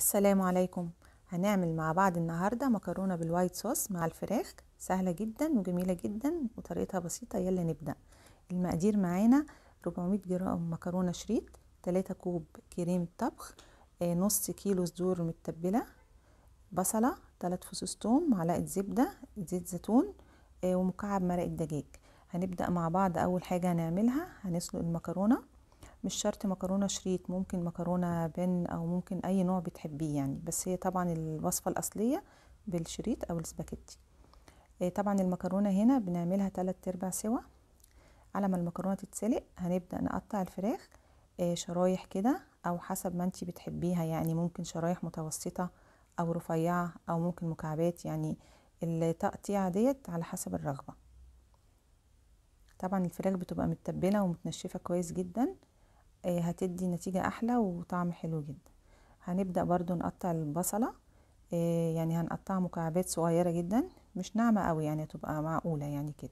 السلام عليكم. هنعمل مع بعض النهاردة مكرونة بال white sauce مع الفراخ. سهلة جدا وجميلة جدا وطريقتها بسيطة. يلا نبدأ. المقادير معانا 400 جرام مكرونة شريط 3 كوب كريم طبخ آه، نص كيلو صدور متبلة بصلة 3 فصوص توم معلقة زبدة زيت زيتون آه، ومكعب مرق الدجاج. هنبدأ مع بعض. أول حاجة هنعملها هنسلق المكرونة. مش شرط مكرونة شريط ممكن مكرونة بن أو ممكن أي نوع بتحبيه يعني. بس هي طبعا الوصفة الأصلية بالشريط أو السباكيتي. آه، طبعا المكرونة هنا بنعملها تلات أرباع سوا. على ما المكرونة تتسلق هنبدأ نقطع الفراخ آه، شرايح كده أو حسب ما انتي بتحبيها يعني. ممكن شرايح متوسطة أو رفيعة أو ممكن مكعبات يعني. التقطيع ديت على حسب الرغبة. طبعا الفراخ بتبقى متبلة ومتنشفة كويس جدا. هتدي نتيجة أحلى وطعم حلو جدا. هنبدأ برضو نقطع البصلة. يعني هنقطعها مكعبات صغيرة جدا مش ناعمة قوي يعني تبقى معقولة يعني كده.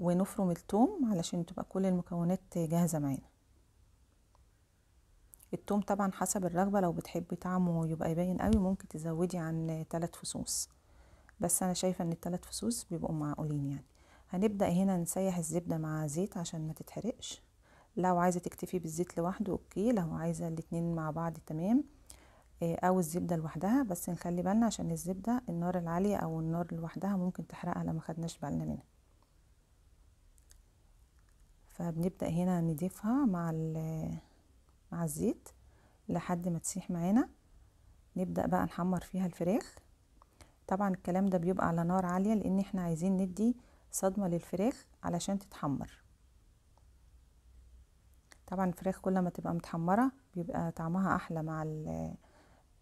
ونفرم التوم علشان تبقى كل المكونات جاهزة معانا. التوم طبعا حسب الرغبة لو بتحبي طعمه يبقى يبين قوي ممكن تزودي عن ثلاث فصوص. بس أنا شايفة إن الثلاث فصوص بيبقوا معقولين يعني. هنبدأ هنا نسيح الزبدة مع زيت عشان ما تتحرقش. لو عايزة تكتفي بالزيت لوحده أوكي. لو عايزة الاتنين مع بعض تمام. أو الزبدة لوحدها بس نخلي بالنا عشان الزبدة النار العالية أو النار لوحدها ممكن تحرقها لما خدناش بالنا منها. فبنبدأ هنا نضيفها مع مع الزيت لحد ما تسيح معانا. نبدأ بقى نحمر فيها الفراخ. طبعا الكلام ده بيبقى على نار عالية لأن إحنا عايزين ندي صدمة للفراخ علشان تتحمر. طبعا الفراخ كل ما تبقى متحمرة بيبقى طعمها أحلى مع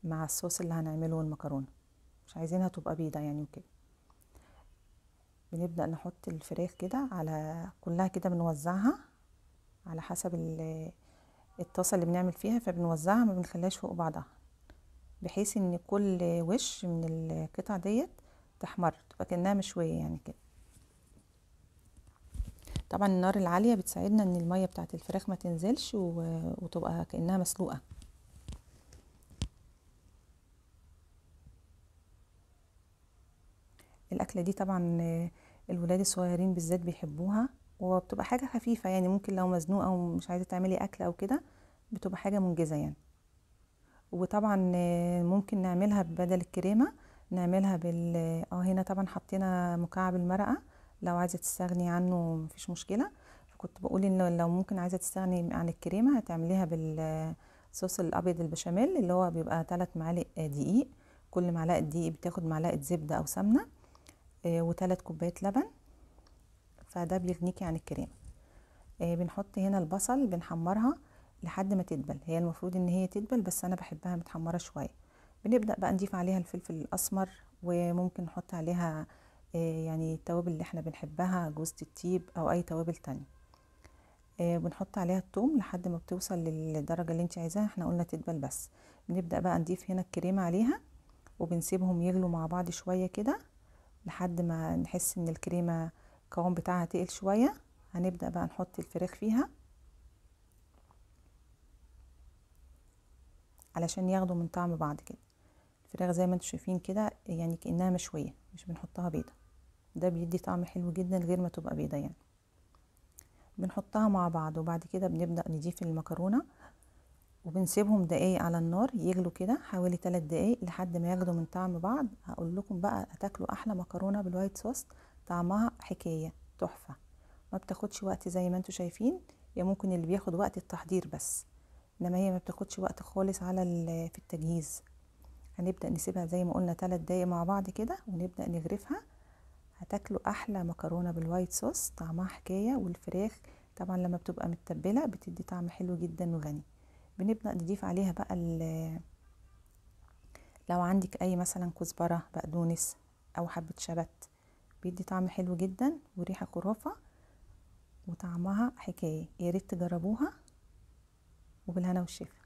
مع الصوص اللي هنعمله والمكرونة. مش عايزينها تبقى بيضة يعني وكده. بنبدأ نحط الفراخ كده على كلها كده بنوزعها على حسب الطاسة اللي بنعمل فيها فبنوزعها ما بنخليهاش فوق بعضها بحيث إن كل وش من القطع ديت تحمر تبقى كأنها مشوية يعني كده. طبعا النار العالية بتساعدنا إن المية بتاعت الفراخ ما تنزلش وتبقى كأنها مسلوقة. الأكلة دي طبعا الولاد الصغيرين بالذات بيحبوها وبتبقى حاجة خفيفة يعني ممكن لو مزنوقة ومش عايزة تعملي أكل أو كده بتبقى حاجة منجزة يعني. وطبعا ممكن نعملها بدل الكريمة نعملها بال آه هنا طبعا حطينا مكعب المرقة لو عايزة تستغني عنه مفيش مشكلة. فكنت بقول إن لو ممكن عايزة تستغني عن الكريمة هتعمليها بالصوص الأبيض البشاميل اللي هو بيبقى 3 معالق دقيق. كل معلقة دقيق بتاخد معلقة زبدة أو سمنة وثلاث كوبايات لبن. فده بيغنيكي عن الكريمة. بنحط هنا البصل بنحمرها لحد ما تدبل. هي المفروض إن هي تدبل بس أنا بحبها متحمرة شوية. بنبدأ بقى نضيف عليها الفلفل الأسمر وممكن نحط عليها يعني التوابل اللي إحنا بنحبها جوزة الطيب أو أي توابل تانية. بنحط عليها الثوم لحد ما بتوصل للدرجة اللي انت عايزاها. إحنا قلنا تدبل بس. بنبدأ بقى نضيف هنا الكريمة عليها وبنسيبهم يغلوا مع بعض شوية كده لحد ما نحس إن الكريمة القوام بتاعها تقل شوية. هنبدأ بقى نحط الفراخ فيها علشان ياخدوا من طعم بعض كده. الفراخ زي ما أنتم شايفين كده يعني كأنها مشوية مش بنحطها بيضة. ده بيدي طعم حلو جدا غير ما تبقى يعني بنحطها مع بعض وبعد كده بنبدأ نضيف المكرونة وبنسيبهم دقايق على النار يغلوا كده حوالي 3 دقايق لحد ما ياخدوا من طعم بعض. هقول لكم بقى هتاكلوا أحلى مكرونة بال white sauce طعمها حكاية تحفة. ما بتاخدش وقت زي ما أنتم شايفين يا ممكن اللي بياخد وقت التحضير بس إنما هي ما بتاخدش وقت خالص على في التجهيز. هنبدأ نسيبها زي ما قلنا 3 دقايق مع بعض كده ونبدأ نغرفها. هتاكلوا أحلى مكرونة بال white sauce طعمها حكاية والفراخ طبعا لما بتبقى متبلة بتدي طعم حلو جدا وغني. بنبدأ نضيف عليها بقى لو عندك أي مثلا كزبرة بقدونس أو حبة شبت بيدي طعم حلو جدا وريحة خرافة وطعمها حكاية. يا ريت تجربوها وبالهنا والشفا.